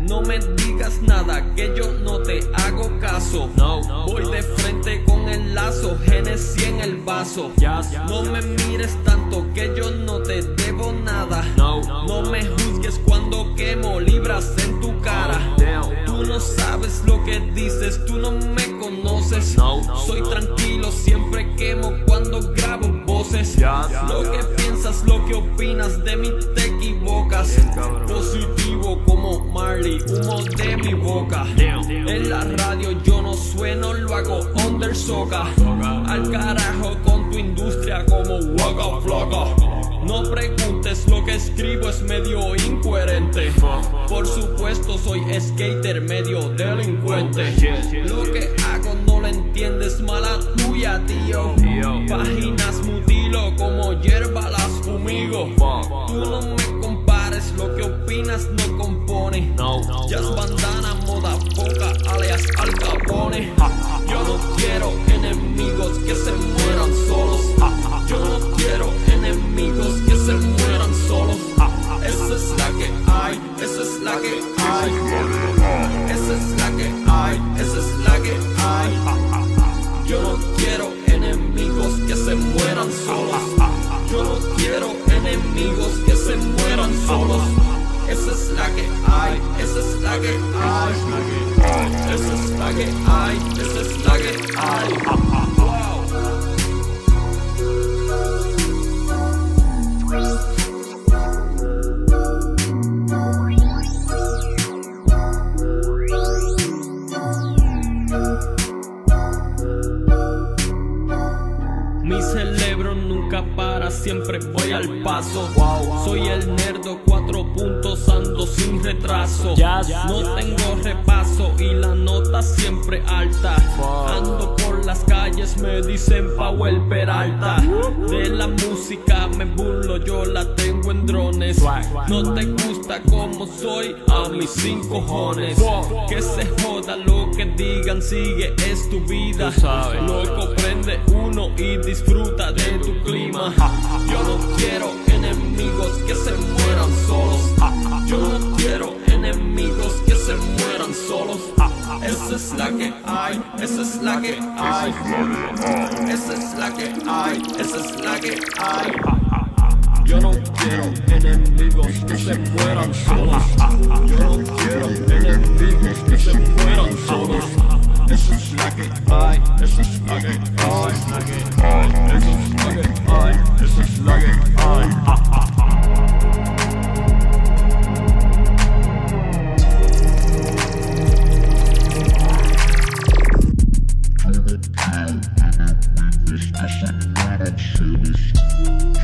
No me digas nada que yo no te hago caso. No, Voy no, de frente con el lazo, Genesis en el vaso. No me mires tanto que yo no te debo nada. No, No me Soy tranquilo, siempre quemo cuando grabo voces. Lo que piensas, lo que opinas de mí te equivocas. Positivo como Marley, humo de mi boca. En la radio yo no sueno, lo hago under soca. Al carajo con tu industria como Waka Flocka. No preguntes lo que escribo es medio incoherente. Por supuesto soy skater medio delincuente. Lo que Tú no me compares, lo que opinas no compone. No, Jazz bandana, moda poca, alias Al quiero enemigos que se mueran solos. Esa es la que hay, esa es la que hay. Esa es la que hay, esa es la que hay. Siempre voy al paso. Soy el nerdo, cuatro puntos, ando sin retraso. No tengo repaso y la nota siempre alta. Ando por las calles, me dicen Powell Peralta. De la música me burlo, yo la tengo en drones. No te gusta como soy, a mis cinco cojones. Que se joda lo que digan, sigue, es tu vida. Loco, prende uno y disfruta de tu solos. Esa es la que hay, esa es la que hay. Esa es la que hay, esa es la que hay. Yo no quiero enemigos que se mueran solos. Yo no quiero enemigos que se mueran solos. Esa es la que hay, esa es la que hay. Esa es la que hay, esa es la que hay. Absolute.